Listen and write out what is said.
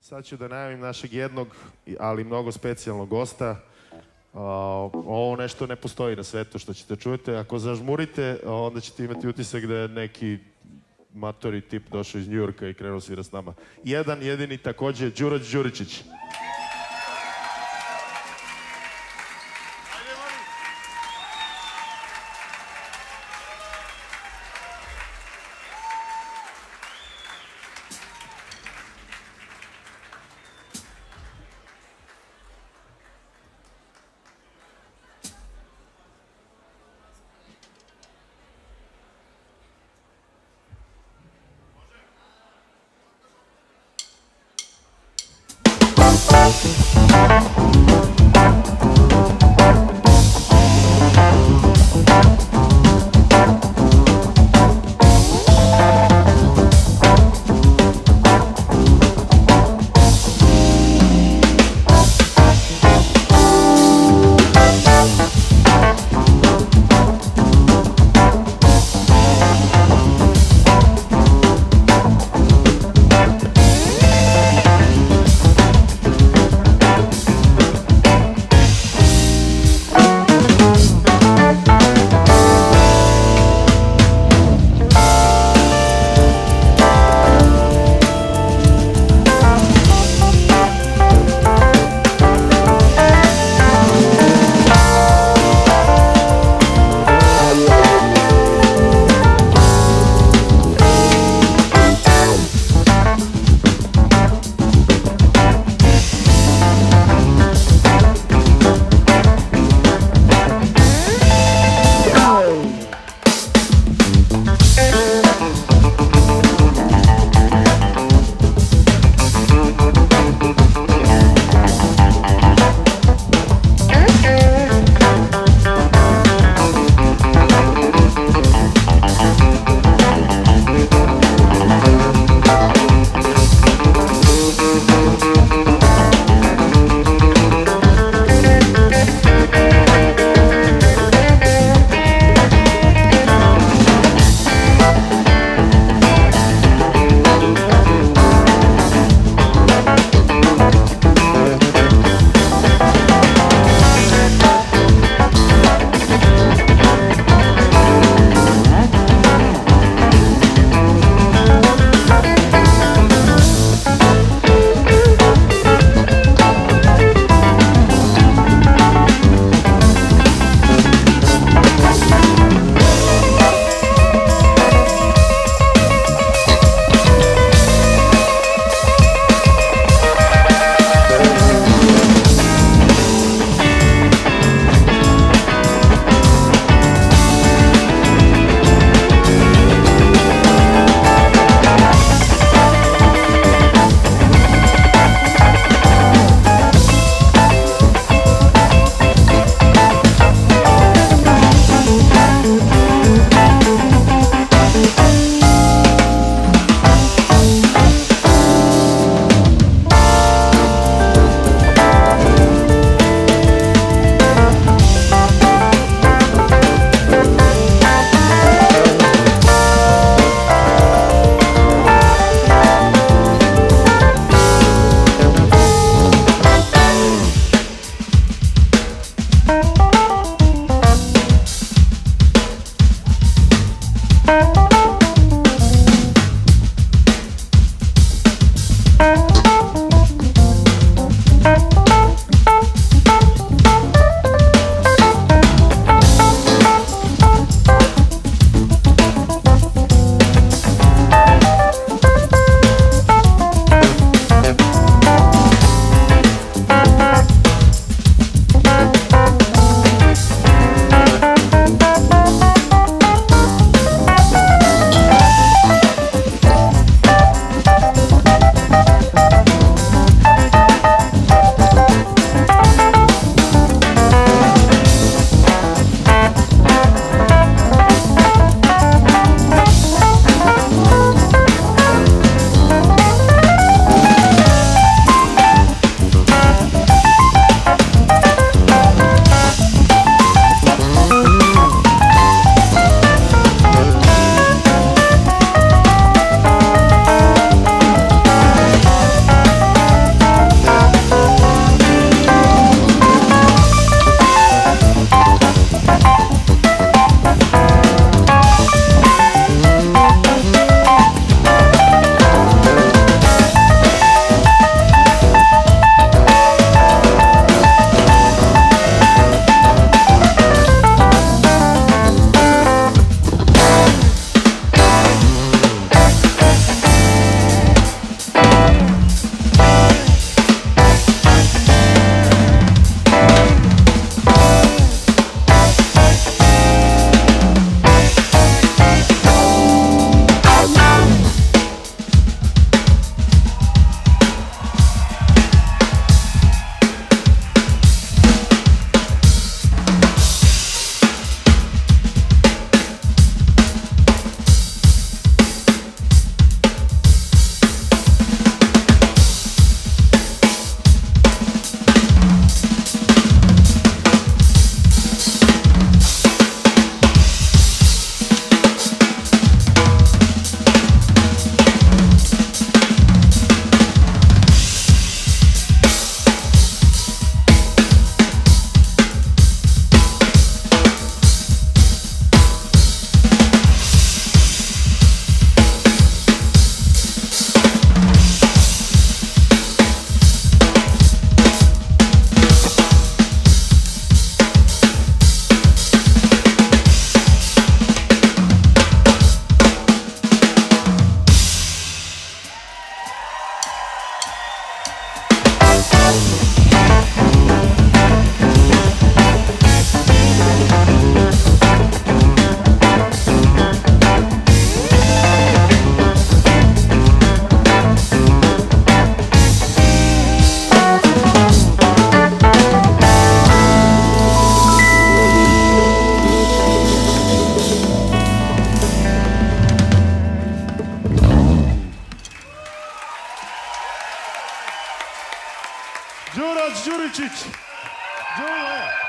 Sad ću da najavim našeg jednog, ali mnogo specijalnog gosta. Ovo nešto ne postoji na svetu što ćete čujete. Ako zažmurite, onda ćete imati utisak da je neki matori tip došao iz Njujorka i krenuo svira s nama. Jedan jedini takođe, Đurađ Đuričić. Música Juliet.